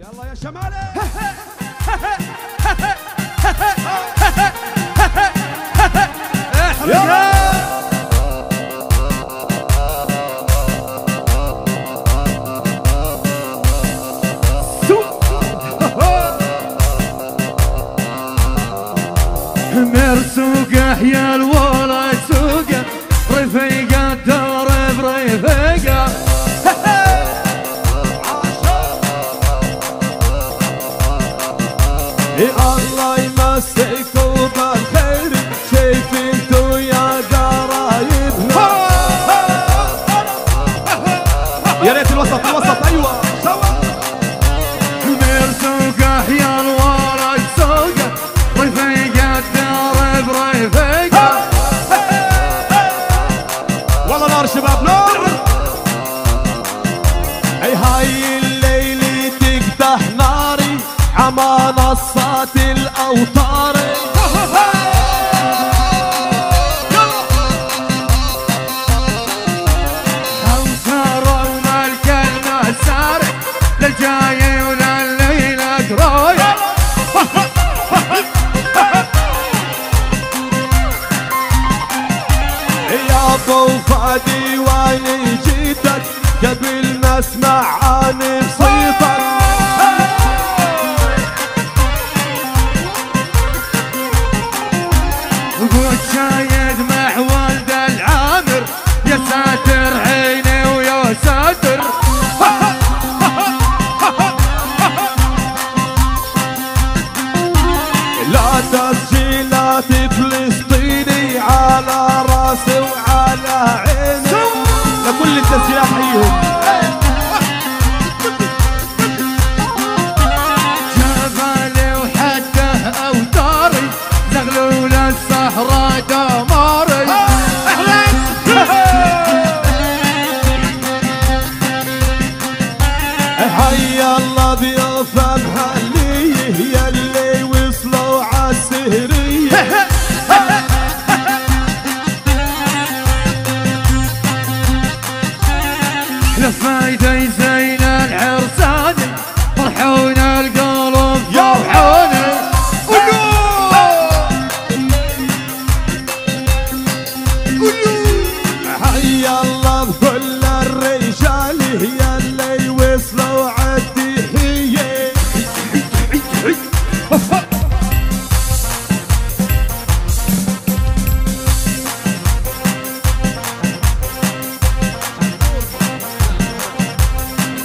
يلا يا شمالي. مرسوقه يا الولد سوقه رفيقه It all فادي وين جيتك قبل ما اسمع عن بصيتك Last night I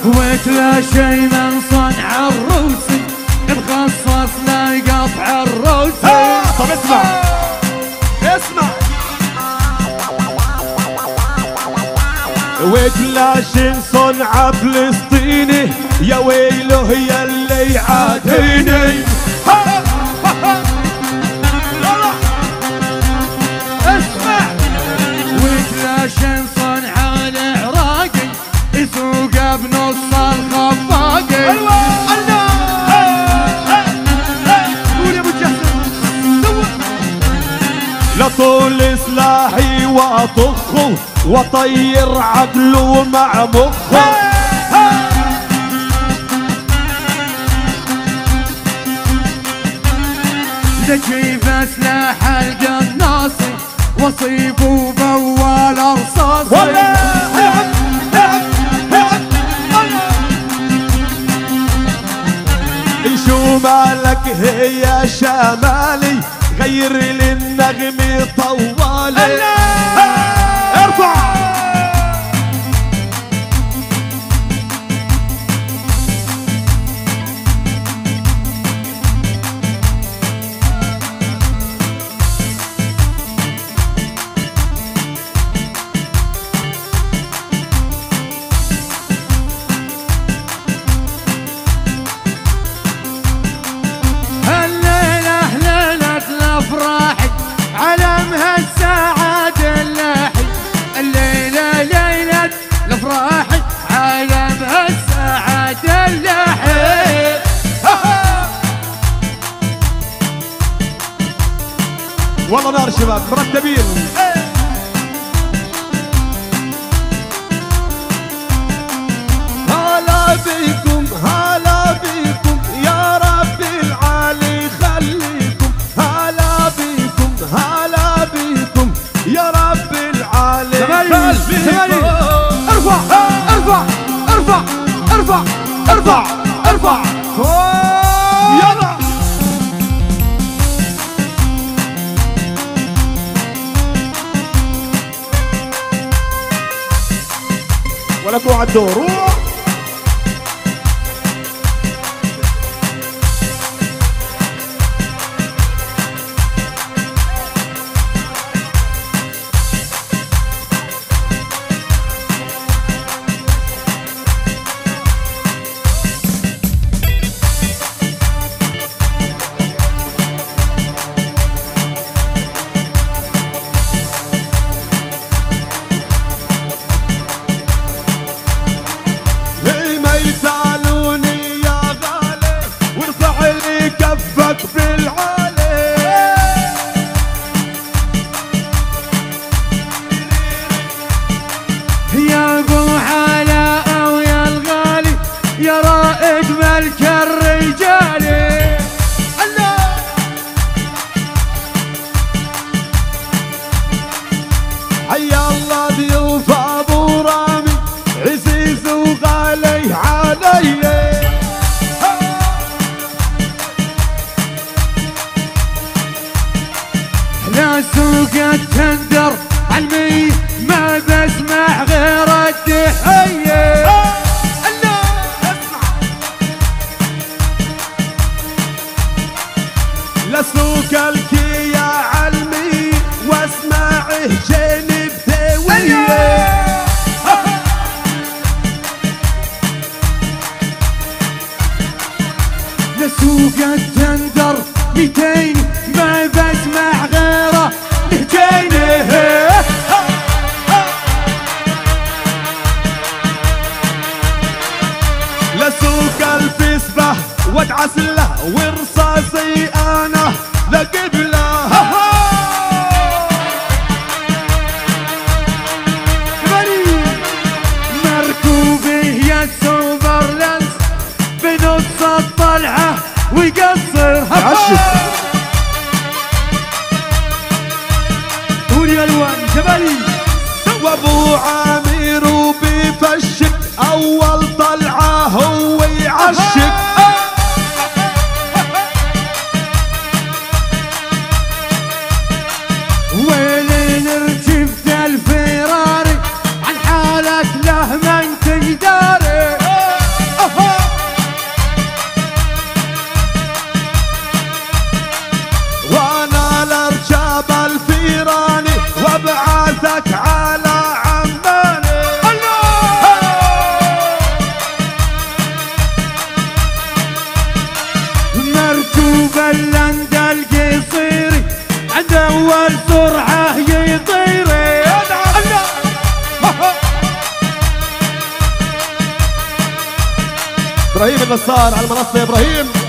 وتلا شي من صنع الروسي مخصص لقطع الروسي. طب اسمع. اسمع. وكلاش صنع فلسطيني يا ويله يلي عاديني. لطول سلاحي وأطخه وطير عقله مع مخه. ذكي بسلاح القناصي وصيب وبوال رصاصي شو مالك هي شمالي غير لي النغمة طوالي. ارفع! مرتبين مرتبين ارفع ارفع ارفع ارفع ارفع. ولا توعدوا روح لسلوك الكي علمي واسمع جانب ذويه لسوق التندر 200 ما بسمع غيره نهجينه لسوق الفسبة وادعس له ورصه Quran. النصار على المنصة إبراهيم.